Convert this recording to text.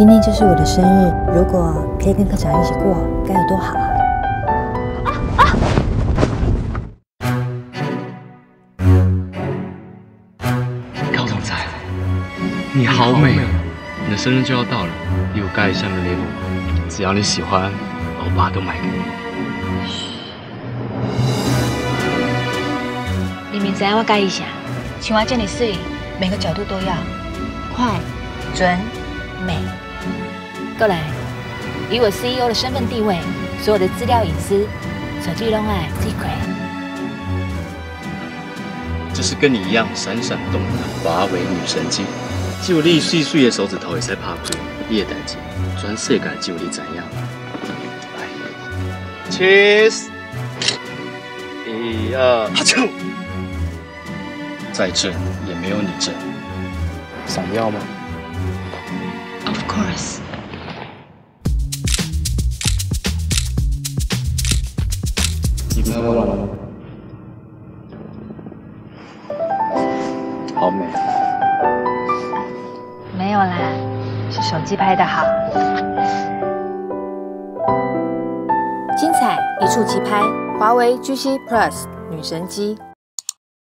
今天就是我的生日，如果可以跟科长一起过，该有多好啊！高总裁，你好美哦！你的生日就要到了，有盖上的礼物，只要你喜欢，欧巴都买给你。你明知道我介意啥，像我这么水，每个角度都要快、准、美。过来，以我 CEO 的身份地位，所有的资料隐私，手机拢爱 secret。这是跟你一样闪闪动动的华为女神机，只有你细碎的手指头会使拍开，你的代志，全世界只有你知影。来，Cheers！一二，哈啾！再正也没有你正，想要吗？Of course。你拍完了吗？好美。没有啦，是手机拍的好。精彩一触即拍，华为 G7 Plus 女神机。